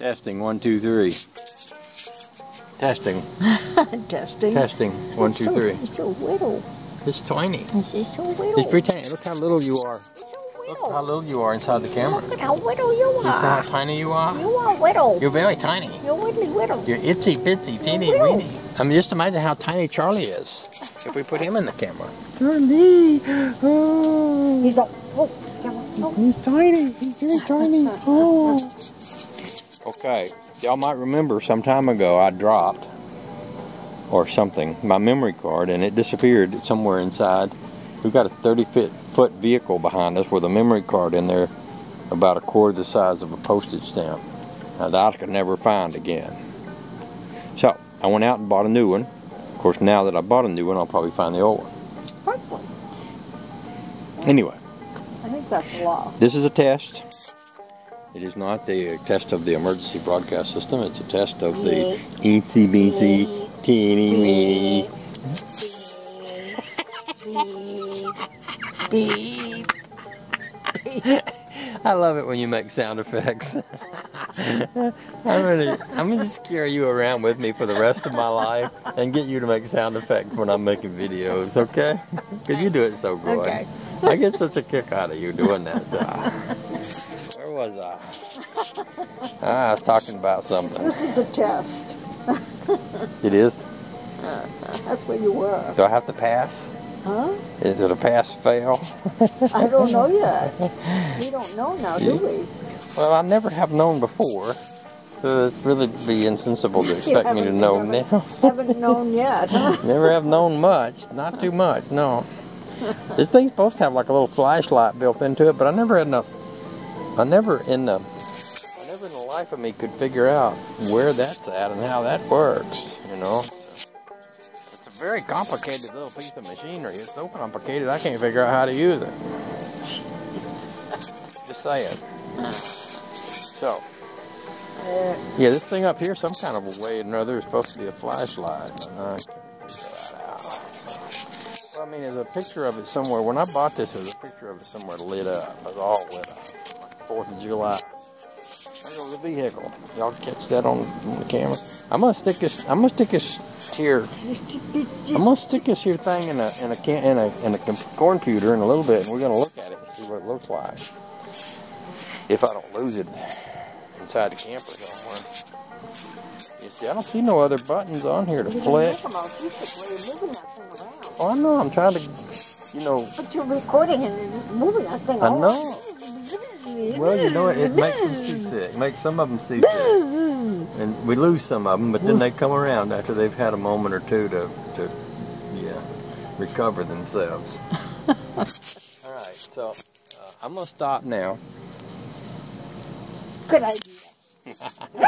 Testing, one, two, three. Testing, Testing. testing, one, two, so, three. He's so little. It's tiny. He's so little. It's pretty tiny. Look how little you are. So Look how little you are inside the camera. Look at how little you are. You see how tiny you are? You are little. You're very tiny. You're really little. You're itsy bitsy, teeny weeny. I mean, just imagine how tiny Charlie is if we put him in the camera. Charlie! Oh, He's a. Oh, oh. he's tiny. He's very tiny. Oh. Okay, y'all might remember some time ago I dropped or something my memory card and it disappeared somewhere inside. We've got a 30 foot, foot vehicle behind us with a memory card in there about a quarter the size of a postage stamp. Now that I could never find again. So I went out and bought a new one. Of course, now that I bought a new one, I'll probably find the old one. Anyway, I think that's law. this is a test. It is not the test of the emergency broadcast system. It's a test of the itsy beatsy teeny weeny. Beep. I love it when you make sound effects. I'm gonna, I'm gonna scare you around with me for the rest of my life and get you to make sound effects when I'm making videos, okay? Because you do it so good. Okay. I get such a kick out of you doing that stuff. Where was I? Ah, I was talking about something. This is a test. It is. That's where you were. Do I have to pass? Huh? Is it a pass fail? I don't know yet. We don't know now, do we? Well, I never have known before. So it's really be insensible to expect me to know haven't- now. Haven't known yet, huh? Never have known much, not too much, no. This thing's supposed to have like a little flashlight built into it, but I never had enough. I never in the, I never in the life of me could figure out where that's at and how that works. You know, So, it's a very complicated little piece of machinery. It's so complicated I can't figure out how to use it. Just saying. So. Yeah, this thing up here, some kind of a way or another, is supposed to be a flashlight. I. Well, I mean, there's a picture of it somewhere. When I bought this, there's a picture of it somewhere lit up. It was all lit up. Like 4th of July. There goes the vehicle. Y'all catch that on, on the camera? I'm gonna stick this. I'm gonna stick this here. I'm gonna stick this here thing in a in a can in a in a computer in a little bit, and we're gonna look at it and see what it looks like. If I don't lose it inside the camper somewhere. You see, I don't see no other buttons on here to you can flick. make them artistically, moving that thing around. Oh, I know. I'm trying to, you know. But you're recording and moving that thing I know. Well, you know, it, it makes them seasick. Makes some of them seasick. And we lose some of them, but then they come around after they've had a moment or two to, to yeah, recover themselves. All right, so uh, I'm gonna stop now. Good idea.